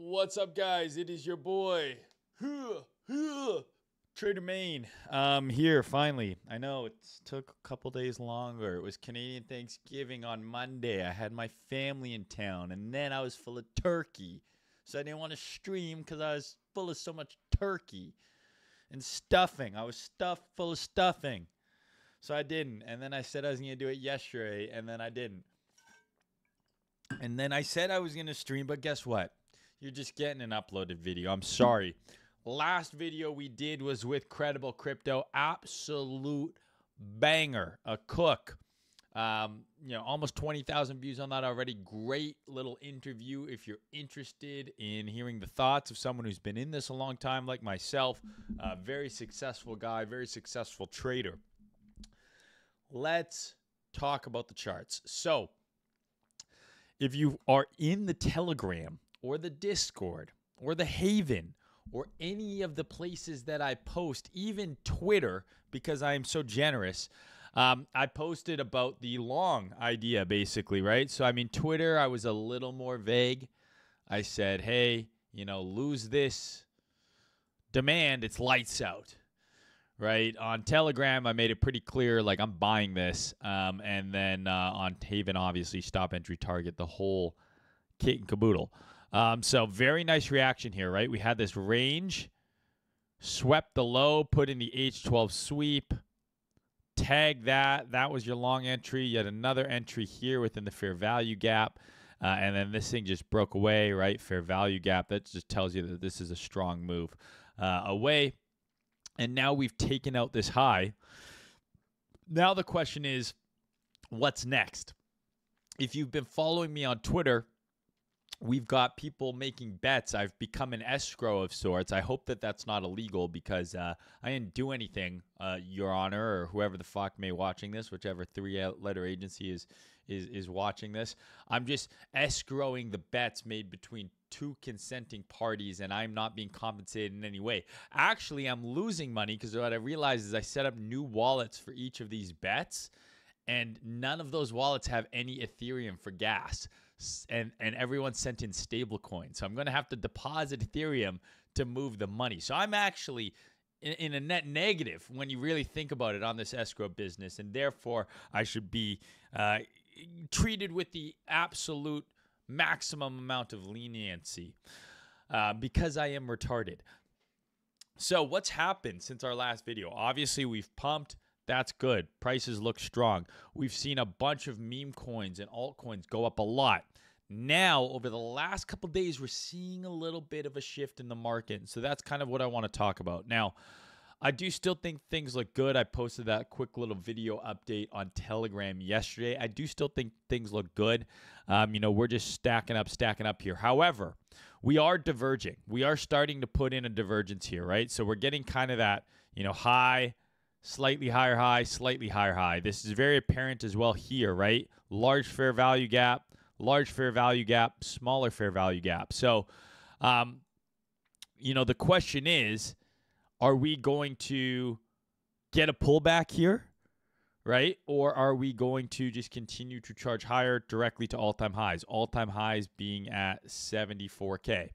What's up, guys? It is your boy, Trader Mayne. Um, here finally. I know it took a couple days longer. It was Canadian Thanksgiving on Monday. I had my family in town, and then I was full of turkey, so I didn't want to stream because I was full of so much turkey and stuffing. I was stuffed full of stuffing, so I didn't. And then I said I was gonna do it yesterday, and then I didn't. And then I said I was gonna stream, but guess what? You're just getting an uploaded video. I'm sorry. Last video we did was with Credible Crypto. Absolute banger. A cook. Um, you know, almost 20,000 views on that already. Great little interview if you're interested in hearing the thoughts of someone who's been in this a long time, like myself. A very successful guy, very successful trader. Let's talk about the charts. So, if you are in the Telegram or the Discord or the Haven or any of the places that I post, even Twitter, because I am so generous, um, I posted about the long idea basically, right? So, I mean, Twitter, I was a little more vague. I said, hey, you know, lose this demand, it's lights out right? On Telegram, I made it pretty clear, like I'm buying this. Um, and then uh, on Haven, obviously, stop entry target, the whole kit and caboodle. Um, so very nice reaction here, right? We had this range, swept the low, put in the H12 sweep, tag that. That was your long entry. Yet another entry here within the fair value gap. Uh, and then this thing just broke away, right? Fair value gap. That just tells you that this is a strong move uh, away and now we've taken out this high. Now the question is, what's next? If you've been following me on Twitter, we've got people making bets. I've become an escrow of sorts. I hope that that's not illegal because uh, I didn't do anything, uh, Your Honor, or whoever the fuck may watching this, whichever three-letter agency is is is watching this. I'm just escrowing the bets made between two consenting parties and I'm not being compensated in any way. Actually, I'm losing money because what I realized is I set up new wallets for each of these bets and none of those wallets have any Ethereum for gas. And and everyone sent in stable coins. So I'm going to have to deposit Ethereum to move the money. So I'm actually in, in, a net negative when you really think about it on this escrow business, and therefore I should be uh, treated with the absolute maximum amount of leniency uh, because I am retarded. So, what's happened since our last video? Obviously, we've pumped. That's good. Prices look strong. We've seen a bunch of meme coins and altcoins go up a lot. Now, over the last couple days, we're seeing a little bit of a shift in the market. So, that's kind of what I want to talk about. Now, I do still think things look good. I posted that quick little video update on Telegram yesterday. I do still think things look good. Um, you know, we're just stacking up, stacking up here. However, we are diverging. We are starting to put in a divergence here, right? So we're getting kind of that, you know, high, slightly higher high, slightly higher high. This is very apparent as well here, right? Large fair value gap, large fair value gap, smaller fair value gap. So, um, you know, the question is, are we going to get a pullback here, right? Or are we going to just continue to charge higher directly to all time highs? All time highs being at 74K.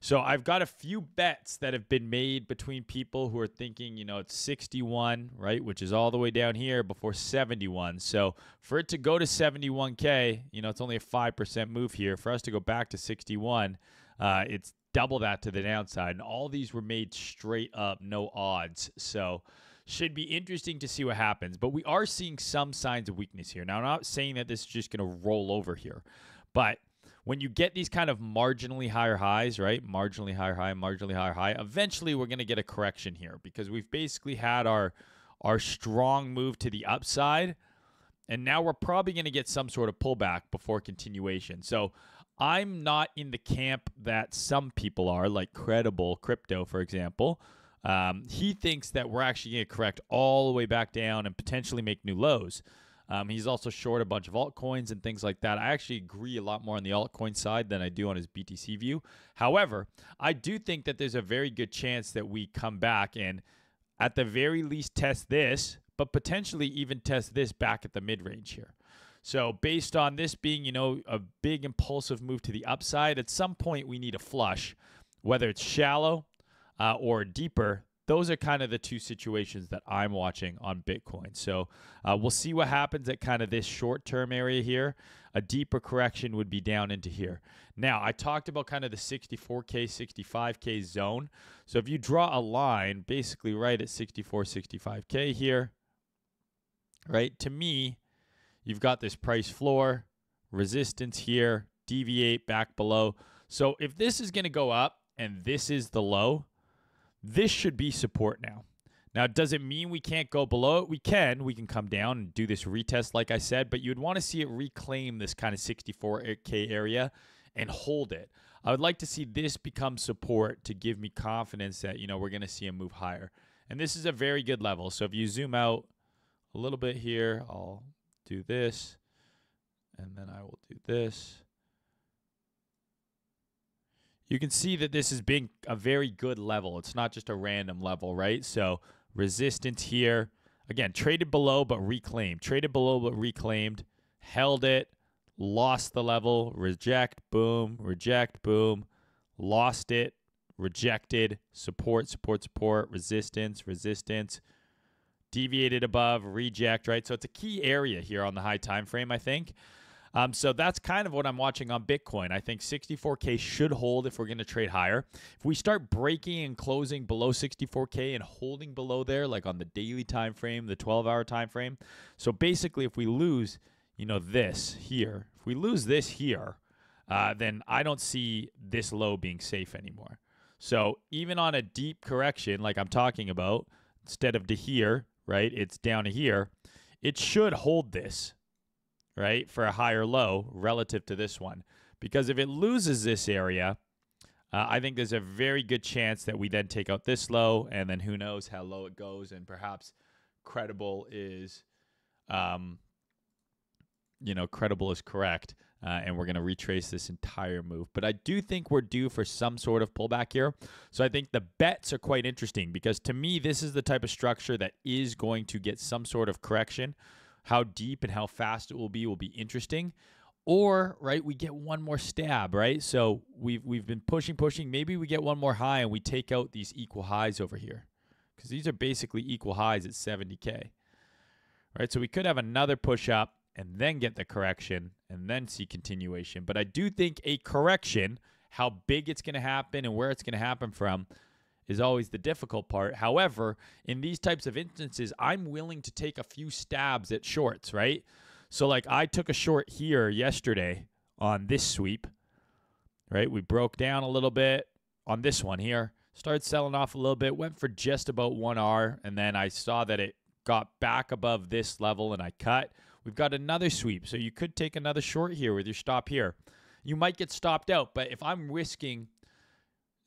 So I've got a few bets that have been made between people who are thinking, you know, it's 61, right, which is all the way down here before 71. So for it to go to 71K, you know, it's only a 5% move here. For us to go back to 61, uh, it's double that to the downside. And all these were made straight up, no odds. So should be interesting to see what happens. But we are seeing some signs of weakness here. Now, I'm not saying that this is just going to roll over here, but when you get these kind of marginally higher highs, right? Marginally higher high, marginally higher high, eventually we're going to get a correction here because we've basically had our our strong move to the upside and now we're probably going to get some sort of pullback before continuation. So I'm not in the camp that some people are, like Credible Crypto, for example. Um, he thinks that we're actually going to correct all the way back down and potentially make new lows. Um, he's also short a bunch of altcoins and things like that. I actually agree a lot more on the altcoin side than I do on his BTC view. However, I do think that there's a very good chance that we come back and, at the very least, test this, but potentially even test this back at the mid range here. So, based on this being, you know, a big impulsive move to the upside, at some point we need a flush, whether it's shallow uh, or deeper. Those are kind of the two situations that I'm watching on Bitcoin. So, uh, we'll see what happens at kind of this short term area here. A deeper correction would be down into here. Now, I talked about kind of the 64K, 65K zone. So, if you draw a line basically right at 64, 65K here, right, to me, You've got this price floor, resistance here, deviate back below. So if this is going to go up and this is the low, this should be support now. Now, does it mean we can't go below it? We can. We can come down and do this retest, like I said, but you'd want to see it reclaim this kind of 64K area and hold it. I would like to see this become support to give me confidence that, you know, we're going to see a move higher. And this is a very good level. So if you zoom out a little bit here, I'll do this, and then I will do this. You can see that this is being a very good level. It's not just a random level, right? So resistance here. Again, traded below but reclaimed. Traded below but reclaimed. Held it. Lost the level. Reject. Boom. Reject. Boom. Lost it. Rejected. Support. Support. Support. Resistance. Resistance deviated above, reject, right? So it's a key area here on the high time frame, I think. Um, so that's kind of what I'm watching on Bitcoin. I think 64K should hold if we're going to trade higher. If we start breaking and closing below 64K and holding below there, like on the daily time frame, the 12 hour time frame. So basically, if we lose, you know, this here, if we lose this here, uh, then I don't see this low being safe anymore. So even on a deep correction, like I'm talking about, instead of to here, right? It's down to here. It should hold this, right, for a higher low relative to this one. Because if it loses this area, uh, I think there's a very good chance that we then take out this low, and then who knows how low it goes, and perhaps credible is, um, you know, credible is correct uh, and we're going to retrace this entire move. But I do think we're due for some sort of pullback here. So I think the bets are quite interesting because to me, this is the type of structure that is going to get some sort of correction. How deep and how fast it will be will be interesting. Or right, we get one more stab, right? So we've we've been pushing, pushing. Maybe we get one more high and we take out these equal highs over here, because these are basically equal highs at 70k. Right, so we could have another push up and then get the correction and then see continuation. But I do think a correction, how big it's going to happen and where it's going to happen from, is always the difficult part. However, in these types of instances, I'm willing to take a few stabs at shorts, right? So, like, I took a short here yesterday on this sweep, right? We broke down a little bit on this one here, started selling off a little bit, went for just about 1R, and then I saw that it got back above this level and I cut. We've got another sweep. So you could take another short here with your stop here. You might get stopped out, but if I'm risking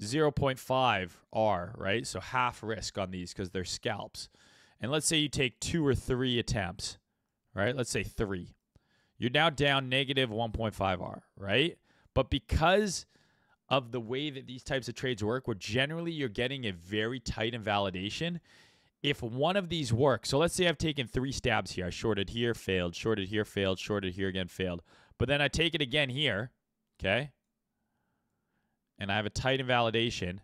0.5 R, right? So half risk on these because they're scalps. And let's say you take two or three attempts, right? Let's say three. You're now down negative 1.5 R, right? But because of the way that these types of trades work, where generally you're getting a very tight invalidation, if one of these works, so let's say I've taken three stabs here. I shorted here, failed, shorted here, failed, shorted here again, failed. But then I take it again here, okay? And I have a tight invalidation.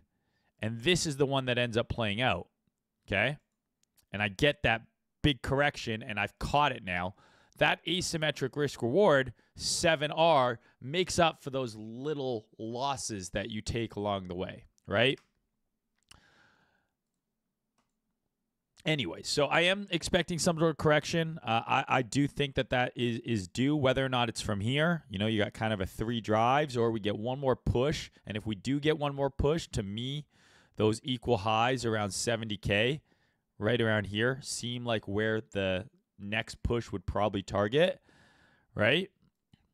And this is the one that ends up playing out, okay? And I get that big correction and I've caught it now. That asymmetric risk reward, 7R, makes up for those little losses that you take along the way, right? Anyway, so I am expecting some sort of correction. Uh, I, I do think that that is, is due, whether or not it's from here. You know, you got kind of a three drives, or we get one more push. And if we do get one more push, to me, those equal highs around 70K, right around here, seem like where the next push would probably target, right?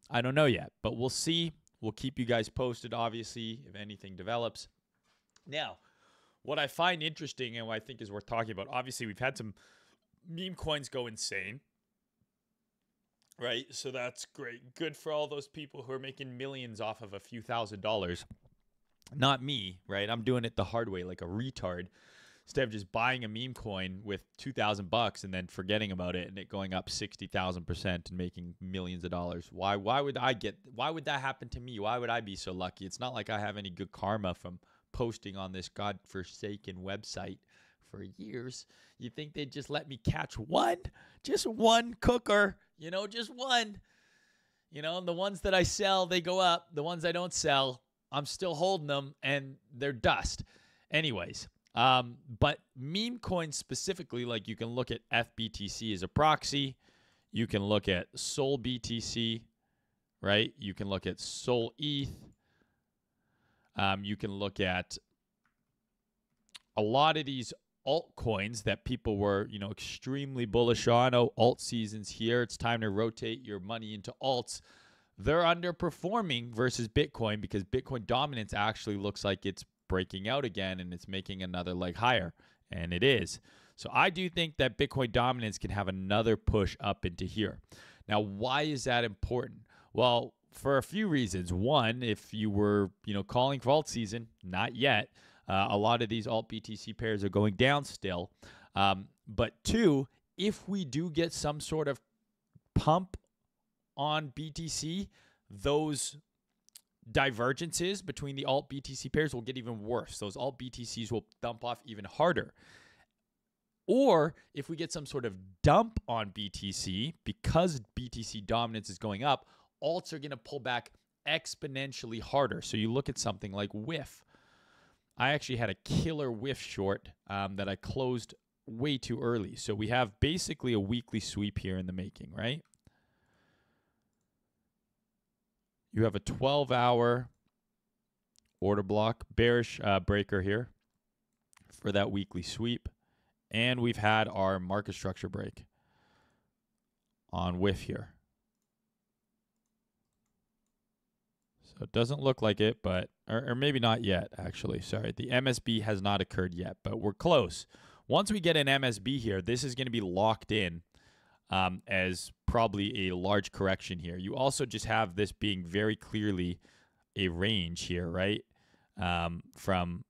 I don't know yet, but we'll see. We'll keep you guys posted, obviously, if anything develops. Now, what I find interesting and what I think is worth talking about, obviously, we've had some meme coins go insane. Right? So that's great. Good for all those people who are making millions off of a few thousand dollars. Not me, right? I'm doing it the hard way like a retard. instead of just buying a meme coin with 2000 bucks and then forgetting about it and it going up 60,000% and making millions of dollars. Why why would I get why would that happen to me? Why would I be so lucky? It's not like I have any good karma from posting on this godforsaken website for years. You think they'd just let me catch one? Just one cooker, you know, just one. You know, and the ones that I sell, they go up. The ones I don't sell, I'm still holding them and they're dust. Anyways, um, but meme coins specifically, like you can look at FBTC as a proxy. You can look at Sol BTC, right? You can look at Sol ETH. Um, you can look at a lot of these altcoins that people were, you know, extremely bullish on. Oh, alt season's here. It's time to rotate your money into alts. They're underperforming versus Bitcoin because Bitcoin dominance actually looks like it's breaking out again and it's making another leg higher. And it is. So I do think that Bitcoin dominance can have another push up into here. Now, why is that important? Well, for a few reasons. One, if you were, you know, calling for alt season, not yet. Uh, a lot of these alt BTC pairs are going down still. Um, but two, if we do get some sort of pump on BTC, those divergences between the alt BTC pairs will get even worse. Those alt BTCs will dump off even harder. Or if we get some sort of dump on BTC because BTC dominance is going up, alts are going to pull back exponentially harder. So you look at something like WIF. I actually had a killer WIF short um, that I closed way too early. So we have basically a weekly sweep here in the making, right? You have a 12 hour order block, bearish uh, breaker here for that weekly sweep. And we've had our market structure break on WIF here. So it doesn't look like it, but, or, or maybe not yet, actually. Sorry. The MSB has not occurred yet, but we're close. Once we get an MSB here, this is going to be locked in um, as probably a large correction here. You also just have this being very clearly a range here, right? Um, from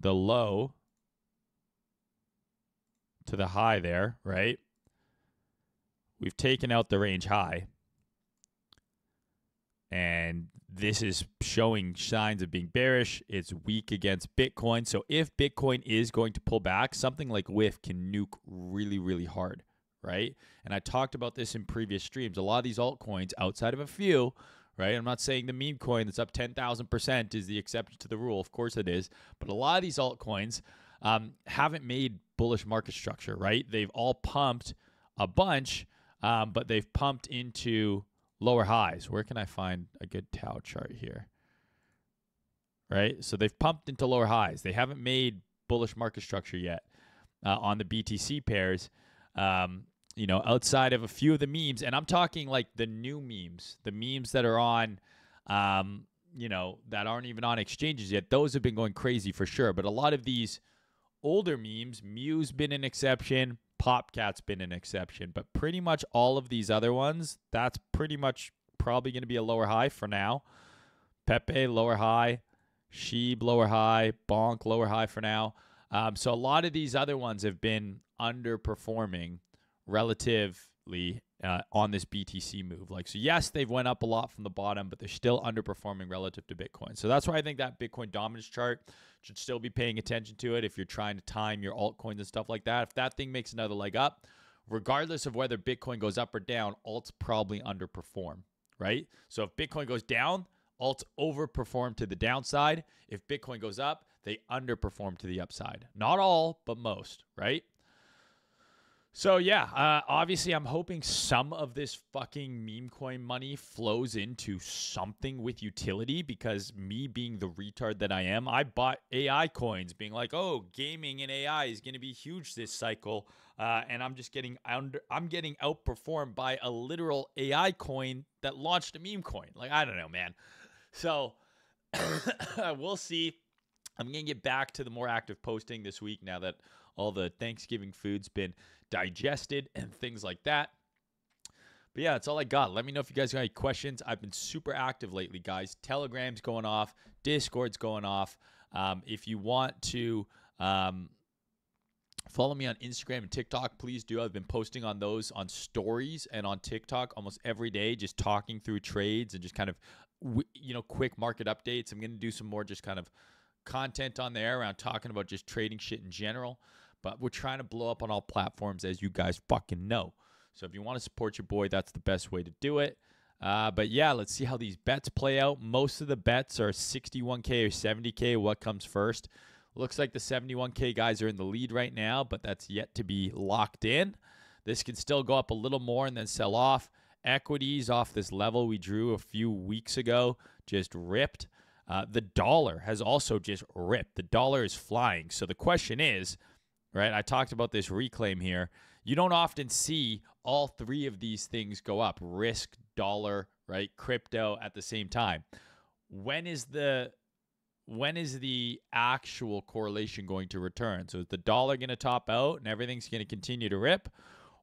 the low to the high there, right? We've taken out the range high. And this is showing signs of being bearish. It's weak against Bitcoin. So if Bitcoin is going to pull back, something like WIF can nuke really, really hard, right? And I talked about this in previous streams. A lot of these altcoins, outside of a few, right? I'm not saying the meme coin that's up 10,000% is the exception to the rule. Of course it is. But a lot of these altcoins um, haven't made bullish market structure, right? They've all pumped a bunch, um, but they've pumped into lower highs. Where can I find a good TAO chart here? Right? So they've pumped into lower highs. They haven't made bullish market structure yet uh, on the BTC pairs. Um, you know, outside of a few of the memes, and I'm talking like the new memes, the memes that are on, um, you know, that aren't even on exchanges yet. Those have been going crazy for sure. But a lot of these older memes, Mew's been an exception. Popcat's been an exception, but pretty much all of these other ones, that's pretty much probably going to be a lower high for now. Pepe, lower high. Sheeb, lower high. Bonk, lower high for now. Um, so a lot of these other ones have been underperforming relatively uh, on this BTC move. Like, so yes, they've went up a lot from the bottom, but they're still underperforming relative to Bitcoin. So that's why I think that Bitcoin dominance chart should still be paying attention to it if you're trying to time your altcoins and stuff like that. If that thing makes another leg up, regardless of whether Bitcoin goes up or down, alts probably underperform, right? So if Bitcoin goes down, alts overperform to the downside. If Bitcoin goes up, they underperform to the upside. Not all, but most, right? So yeah, uh, obviously I'm hoping some of this fucking meme coin money flows into something with utility because me being the retard that I am, I bought AI coins, being like, oh, gaming and AI is going to be huge this cycle, uh, and I'm just getting under, I'm getting outperformed by a literal AI coin that launched a meme coin. Like I don't know, man. So we'll see. I'm gonna get back to the more active posting this week now that all the Thanksgiving food's been digested and things like that. But yeah, that's all I got. Let me know if you guys got any questions. I've been super active lately, guys. Telegram's going off, Discord's going off. Um, if you want to um, follow me on Instagram and TikTok, please do. I've been posting on those on stories and on TikTok almost every day, just talking through trades and just kind of, you know, quick market updates. I'm going to do some more just kind of content on there around talking about just trading shit in general. But we're trying to blow up on all platforms, as you guys fucking know. So if you want to support your boy, that's the best way to do it. Uh, but yeah, let's see how these bets play out. Most of the bets are 61K or 70K. What comes first? Looks like the 71K guys are in the lead right now, but that's yet to be locked in. This can still go up a little more and then sell off. Equities off this level we drew a few weeks ago just ripped. Uh, the dollar has also just ripped. The dollar is flying. So the question is, right? I talked about this reclaim here. You don't often see all three of these things go up risk, dollar, right? Crypto at the same time. When is the when is the actual correlation going to return? So is the dollar going to top out and everything's going to continue to rip?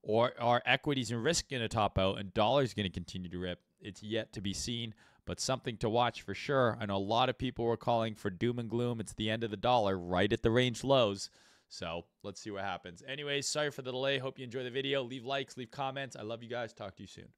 Or are equities and risk going to top out and dollars going to continue to rip? It's yet to be seen, but something to watch for sure. I know a lot of people were calling for doom and gloom. It's the end of the dollar right at the range lows. So let's see what happens. Anyways, sorry for the delay. Hope you enjoy the video. Leave likes, leave comments. I love you guys. Talk to you soon.